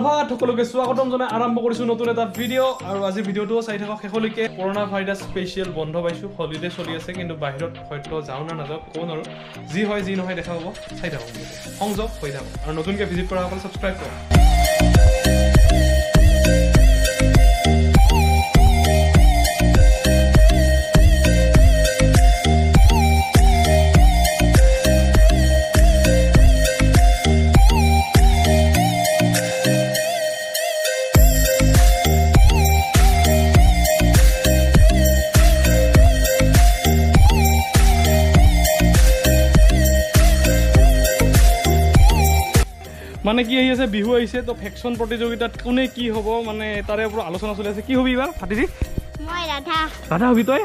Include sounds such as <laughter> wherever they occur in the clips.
সুপ্ৰভাত সকলোকে স্বাগতম জনাই আৰম্ভ কৰিছো নতুন এটা ভিডিঅ' আৰু আজি ভিডিঅ'টো চাই থাকক শেষলৈকে। কৰোণা ভাইৰাছ স্পেচিয়েল বন্ধ পাইছো। হলিডে চলি আছে কিন্তু বাহিৰত হয়তো যাওঁ না নাযাওঁ কোন আৰু যি হয় যি নহয় দেখা পাব চাই থাকক। সংযোগ হৈ থাকক। আৰু নতুনকৈ ভিজিট সকলে ছাবস্ক্ৰাইব কৰক। মানে কি আহি আছে? বিহু আহিছে তো ফেকশ্যন প্ৰতিযোগিতাত কোনে কি হ'ব? মানে তাৰে ওপৰত আলোচনা চলি আছে। কি হবি এইবাৰ ফাটিজি মই ৰাধা। ৰাধা হবি তই?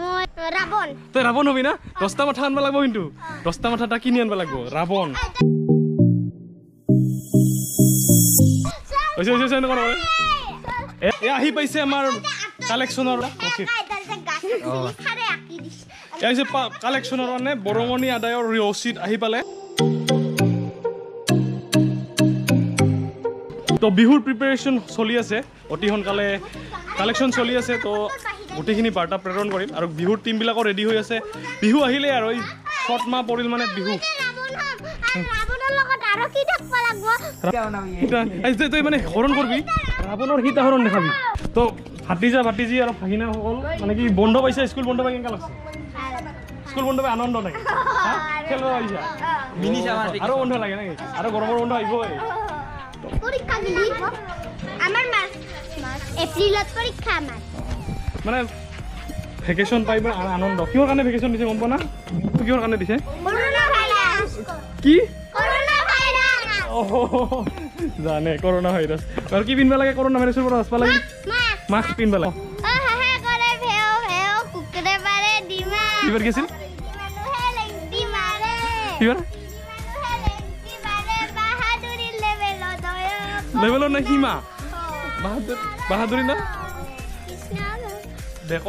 মই ৰাৱণ। তই ৰাৱণ হবি না? দহটা মাথা আনিব লাগিব কিন্তু। দহটা মাথা এটা কিনি আনিব লাগিব ৰাৱণ। আহি পাইছে আমাৰ কালেকশ্যনৰ কালেকশ্যনৰ কাৰণে বৰঙণি আদায়ৰ ৰচিদ আহি পালে। তো বিহুৰ প্ৰিপেৰেশ্যন চলি আছে। অতি সোনকালে কালেকশ্যন চলি আছে তো গোটেইখিনি বাৰ্তা প্ৰেৰণ কৰিম আৰু বিহুৰ টীমবিলাকো ৰেডি হৈ আছে। বিহু আহিলে আৰু এই চত মাহ পৰিল মানে বিহু। তই মানে হৰণ কৰবি ৰাৱণৰ সীতা হৰণ দেখাবি। তো ভাতিজা ভাতিজী আৰু ভাগিনাসকল মানে কি বন্ধ পাইছে স্কুল বন্ধ পাই কেনেকুৱা লাগছে? স্কুল বন্ধ পাই আনন্দ হা? খেলিব আৰু বন্ধ লাগে নেকি? আৰু গৰমৰ বন্ধ আহিবই। পৰীক্ষা দিলি আমাৰ মাছ এপ্ৰিলত পৰীক্ষা আমাৰ। মানে ভেকেশ্যন পাই পেলাই আ- আনন্দ। কিহৰ কাৰণে ভেকেশ্যন দিছে গম পোৱা না? কিহৰ কাৰণে দিছে? কি? জানে কৰোণা ভাইৰাছ আৰু কি পিন্ধিব লাগে? কৰোণা ভাইৰাছৰ পৰা বাচবা লাগে? মাস্ক পিন্ধিব লাগে? কিবাৰ কি আছিল? লেংটি মাৰে। কিবাৰ লেভেলৰ নে সীমা বাহাদুৰ বাহাদুৰি না দেখ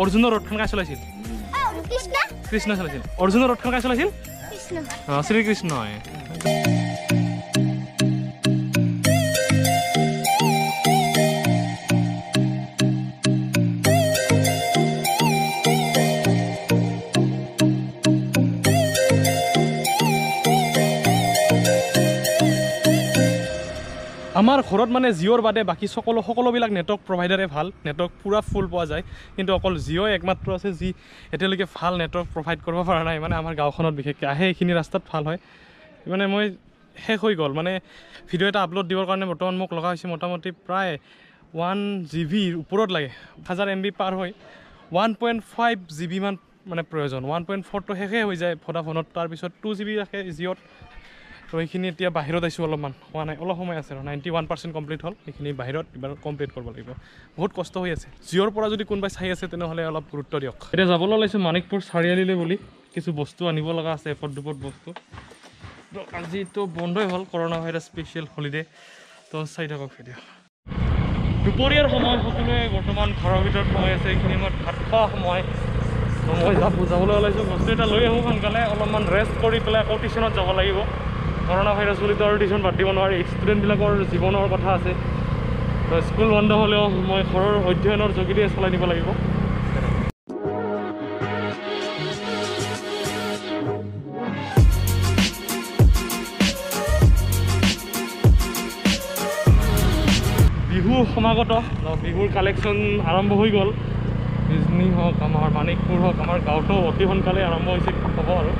অৰ্জুনৰ ৰথখন কাই চলাইছিল কৃষ্ণ চলাইছিল অৰ্জুনৰ ৰথখন কাই চলাইছিল কৃষ্ণ আমাৰ ঘৰত মানে জিঅ'ৰ বাদে বাকী সকলো সকলোবিলাক নেটৱৰ্ক প্ৰভাইডাৰে ভাল। নেটৱৰ্ক পূৰা ফুল পোৱা যায়। কিন্তু অকল জিঅ' একমাত্ৰ আছে যি এতিয়ালৈকে ভাল নেটৱৰ্ক প্ৰভাইড কৰিব পৰা নাই। মানে আমাৰ গাঁওখনত বিশেষকৈ। আহে এইখিনি ৰাস্তাত ভাল হয়। মানে মই শেষ হৈ গ'ল। মানে ভিডিঅ' এটা আপলোড দিবৰ কাৰণে বৰ্তমান মোক লগা হৈছে মোটামুটি প্ৰায় ওৱান জি বিৰ ওপৰত লাগে। হাজাৰ এম বি পাৰ হৈ one point five G B মান মানে প্ৰয়োজন। ওৱান পইণ্ট ফ'ৰটো শেষেই হৈ যায় ভডাফোনত তাৰপিছত টু জি বি ৰাখে জিঅ'ত তো সেইখিনি এতিয়া বাহিৰত আহিছোঁ অলপমান হোৱা নাই অলপ সময় আছে আৰু নাইণ্টি ওৱান পাৰ্চেণ্ট কমপ্লিট হ'ল সেইখিনি বাহিৰত এইবাৰ কমপ্লিট কৰিব লাগিব। বহুত কষ্ট হৈ আছে। জিঅ'ৰ পৰা যদি কোনোবাই চাই আছে তেনেহ'লে অলপ গুৰুত্ব দিয়ক। এতিয়া যাবলৈ ওলাইছোঁ মাণিকপুৰ চাৰিআলিলৈ বুলি কিছু বস্তু আনিব লগা আছে এপদ দুপদ বস্তু। তো আজিতো বন্ধই হ'ল কৰোণা ভাইৰাছ স্পেচিয়েল হলিডে তো চাই থাকক ভিডিঅ' দুপৰীয়াৰ সময় সকলোৱে বৰ্তমান ঘৰৰ ভিতৰত সোমাই আছে এইখিনি সময়ত ভাত খোৱা সময়। মই যাব যাবলৈ ওলাইছোঁ বস্তু এটা লৈ আহোঁ সোনকালে অলপমান ৰেষ্ট কৰি পেলাই আকৌ টিউশ্যনত যাব লাগিব। কৰোণা ভাইৰাছ বুলিতো আৰু টিউশ্যন দিব নোৱাৰি। ষ্টুডেণ্টবিলাকৰ জীৱনৰ কথা আছে। তো স্কুল বন্ধ হ'লেও মই ঘৰৰ অধ্যয়নৰ যোগেদিয়ে চলাই নিব লাগিব। বিহু সমাগত। বিহুৰ কালেকশ্যন আৰম্ভ হৈ গ'ল। ডিজনী হওক আমাৰ মাণিকপুৰ হওক আমাৰ গাঁৱতো অতি সোনকালে আৰম্ভ হৈছে হ'ব আৰু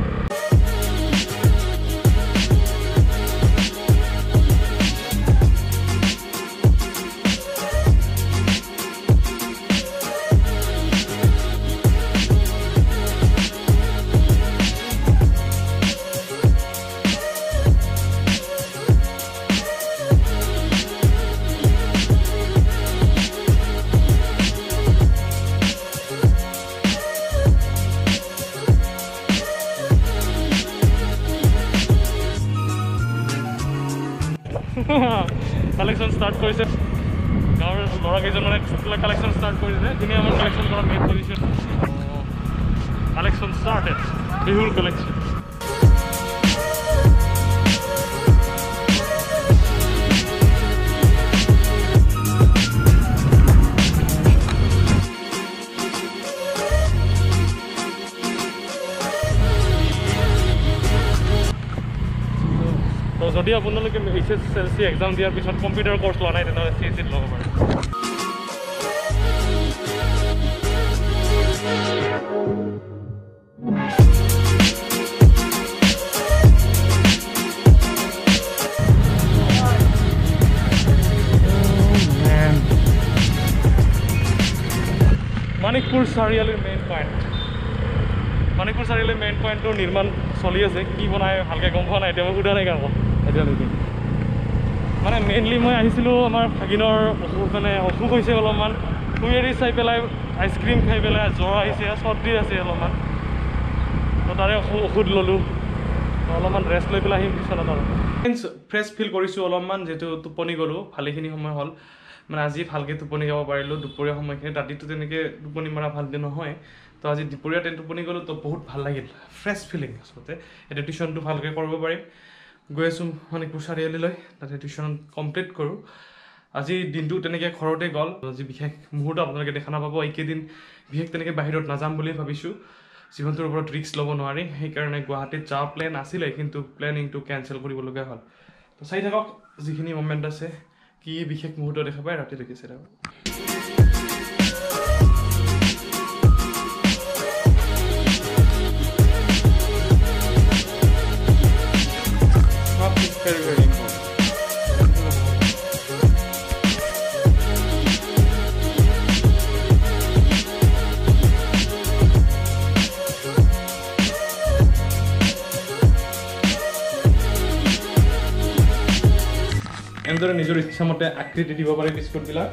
<laughs> কালেকশ্যন ষ্টাৰ্ট কৰিছে। গাঁৱৰ ল'ৰাকেইজনমানে কালেকশ্যন ষ্টাৰ্ট কৰিছে। যিনি আমাৰ কালেকশ্যন কৰা মেইন কৰিছে কালেকশ্যন ষ্টাৰ্টেড বিহুৰ কালেকশ্যন যদি আপোনালোকে এছ এল চি এক্সাম দিয়াৰ পিছত কম্পিউটাৰ কৰ্চ লোৱা নাই তেনেহ'লে চি এছ চিত ল'ব পাৰে। মাণিকপুৰ চাৰিআলিৰ মেইন পইণ্ট মাণিকপুৰ চাৰিআলিৰ মেইন পইণ্টটোৰ নিৰ্মাণ চলি আছে। কি বনাই ভালকৈ গম পোৱা নাই এতিয়া মই সোধা নাই কাৰণ এতিয়ালৈকে মানে মেইনলি মই আহিছিলোঁ আমাৰ ভাগিনৰ অসুখ মানে অসুখ হৈছে অলপমান। এৰি চাই পেলাই আইচক্ৰীম খাই পেলাই জ্বৰ আহিছে চৰ্দি আছে অলপমান। তো তাৰে ঔষধ ল'লোঁ। অলপমান ৰেষ্ট লৈ পেলাই আহিম বিচনাত আৰু। ফ্ৰেছ ফিল কৰিছোঁ অলপমান যিহেতু টোপনি গ'লোঁ ভালেখিনি সময় হ'ল। মানে আজি ভালকৈ টোপনি যাব পাৰিলোঁ দুপৰীয়া সময়খিনি ৰাতিটো তেনেকৈ টোপনি মৰা ভালকৈ নহয়। তো আজি দুপৰীয়া তে টোপনি গ'লোঁ তো বহুত ভাল লাগিল। ফ্ৰেছ ফিলিং আচলতে। এতিয়া টিউশ্যনটো ভালকৈ কৰিব পাৰিম। গৈ আছোঁ মণিপুৰ চাৰিআলিলৈ তাতে টিউশ্যন কমপ্লিট কৰোঁ। আজি দিনটো তেনেকৈ ঘৰতে গ'ল আজি বিশেষ মুহূৰ্ত আপোনালোকে দেখা নাপাব এইকেইদিন বিশেষ তেনেকৈ বাহিৰত নাযাম বুলি ভাবিছোঁ। জীৱনটোৰ ওপৰত ৰিস্ক ল'ব নোৱাৰি সেইকাৰণে গুৱাহাটীত যোৱা প্লেন আছিলে কিন্তু প্লেনিংটো কেঞ্চেল কৰিবলগীয়া হ'ল। তো চাই থাকক যিখিনি মমেণ্ট আছে কি বিশেষ মুহূৰ্ত দেখা পায় ৰাতিলৈকে চাই থাকক Very, very important. এনেদৰে নিজৰ ইচ্ছামতে আকৃতি দিব পাৰে বিস্কুটবিলাক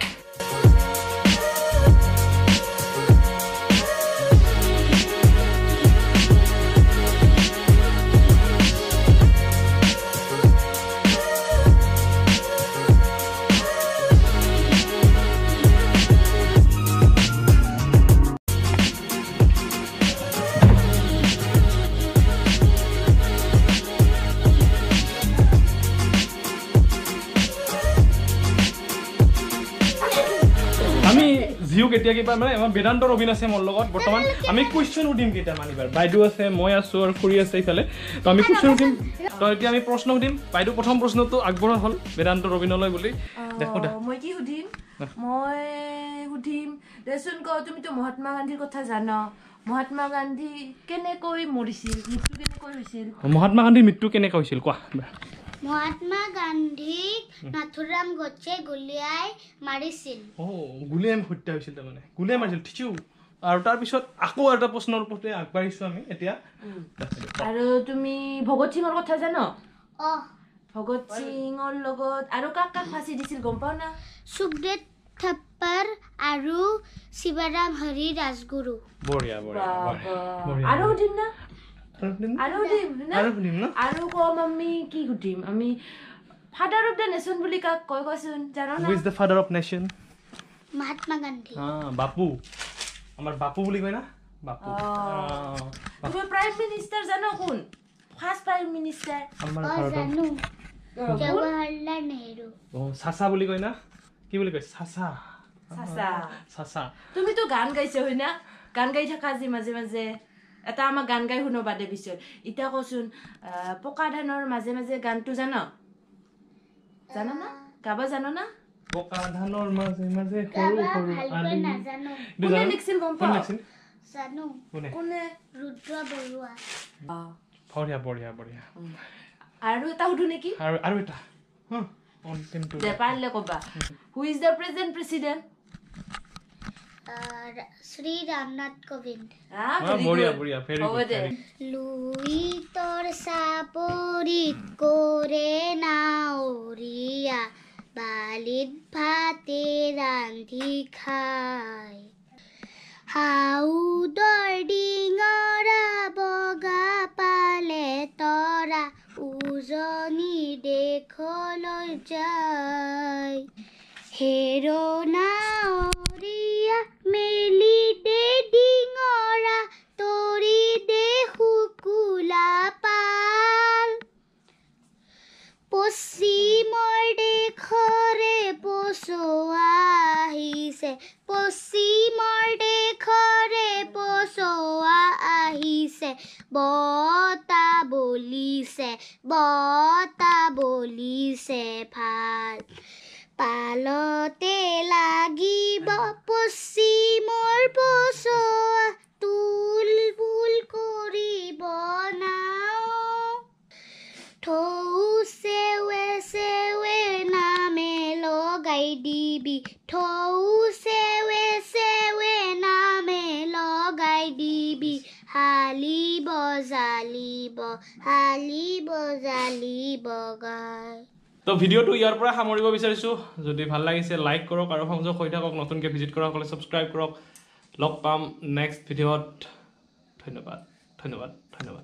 কেতিয়া কিবা মানে আমাৰ বেদান্ত ৰবিন আছে মোৰ লগত বৰ্তমান আমি কুৱেশ্যন সুধিম কেইটামান এইবাৰ। বাইদেউ আছে মই আছোঁ আৰু খুৰী আছে ইফালে। তো আমি কুৱেশ্যন সুধিম তো এতিয়া আমি প্ৰশ্ন সুধিম বাইদেউ প্ৰথম প্ৰশ্নটো আগবঢ়োৱা হ'ল বেদান্ত ৰবিনলৈ বুলি। দেখো দে মই কি সুধিম? মই সুধিম দেচোন ক তুমিতো মহাত্মা গান্ধীৰ কথা জান। মহাত্মা গান্ধী কেনেকৈ মৰিছিল মৃত্যু কেনেকৈ হৈছিল? মহাত্মা গান্ধীৰ মৃত্যু কেনেকৈ হৈছিল? কোৱা। মহাত্মা গান্ধীক নাথুৰাম গছে গুলিয়াই মাৰিছিল অঁ গুলিয়াই হত্যা হৈছিল তাৰমানে। গুলিয়াই মাৰিছিল ঠিকো আৰু তাৰপিছত আকৌ এটা প্ৰশ্নৰ ওপৰতে আগবাঢ়িছোঁ আমি এতিয়া। আৰু তুমি ভগত সিঙৰ কথা জান? অ ভগত সিঙৰ লগত আৰু কাক কাক ফাঁচি দিছিল গম পাও না? সুখদেৱ থাপ্পাৰ আৰু শিৱাৰাম হৰি ৰাজগুৰু। বঢ়িয়া। বঢ়িয়া আৰু সুধিম না? আৰু সুধিম নে? আৰু সুধিম না? আৰু সুধিম ন? আৰু কম আমি কি সুধিম আমি ফাদাৰ অফ দ্য নেশ্যন বুলি কাক কয় কোৱাচোন? জান না? Who is the father of nation Mahatma Gandhi. Bapu. আমাৰ বাপু বুলি কয় না? বাপু। অ। আহ, তুমি প্ৰাইম মিনিষ্টাৰ জানো কোন? ফাৰ্ষ্ট প্ৰাইম মিনিষ্টাৰ আমাৰ অ ভাৰতৰ। জানো। জৱাহৰলাল নেহৰু। অ, চাচা বুলি কয় না? কি বুলি কয়? চাচা। চাচা। চাচা। তুমিতো গান গাইছা হয় না? গান গাই থাকা যে মাজে মাজে। এটা আমাক গান গাই শুনাবা দে পিছত। এতিয়া কচোন পকা ধানৰ মাজে মাজে গানটো জান? জান না? গাব জান না? পকা ধানৰ মাজে মাজে সৰু সৰু আলি। কোনে? লিখিছিল গম কোনে পাৱ? লিখিছিল? জানো। কোনে? কোনে? ৰুদ্ৰ বৰুৱা। বঢ়িয়া বঢ়িয়া বঢ়িয়া। আৰু এটা সুধো নেকি? আৰু আৰু এটা। হা, অন্তিমটো দে পাৰিলে ক'বা। Who is the present president ah, Shri Ramnath Kovind. Ah, বঢ়িয়া বঢ়িয়া ভেৰি হ'ব গুড দে লুইতৰ চাপৰিত কৰে নাৱৰীয়া বালিত ভাতে ৰান্ধি খায়। হাউদৰ ডিঙৰা বগা পালে তৰা উজনি দেশলৈ যায় হেৰ তলতে লাগিব পশ্চিমৰ পচোৱা তুল ফুল কৰিব নাও। থৌ চেৱে চেৱে নামে লগাই দিবি। থৌ চেৱে চেৱে নামে লগাই দিবি। হালিব জালিব হালিব জালিব গাই তো ভিডিঅ'টো ইয়াৰ পৰা সামৰিব বিচাৰিছোঁ। যদি ভাল লাগিছে লাইক কৰক আৰু সংযোগ হৈ থাকক। নতুনকৈ ভিজিট কৰাসকলে ছাবস্ক্ৰাইব কৰক। লগ পাম নেক্সট ভিডিঅ'ত। ধন্যবাদ। ধন্যবাদ। ধন্যবাদ।